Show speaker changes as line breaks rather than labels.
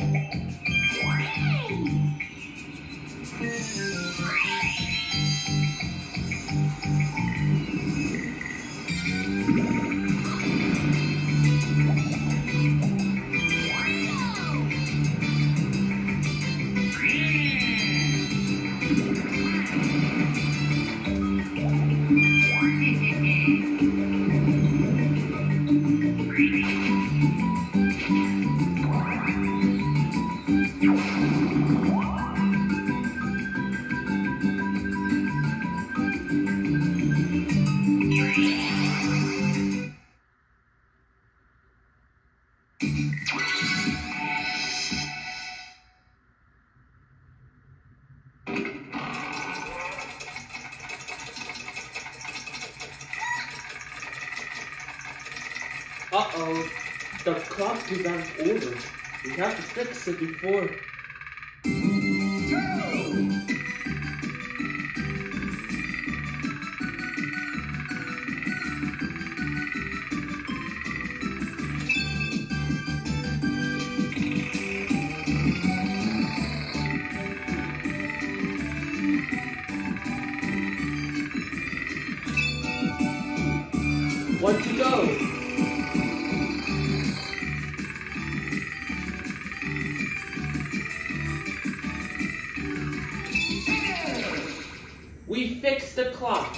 Yay! Uh-oh. The clock is out of order. We have to fix it before... One to go. We fixed the clock.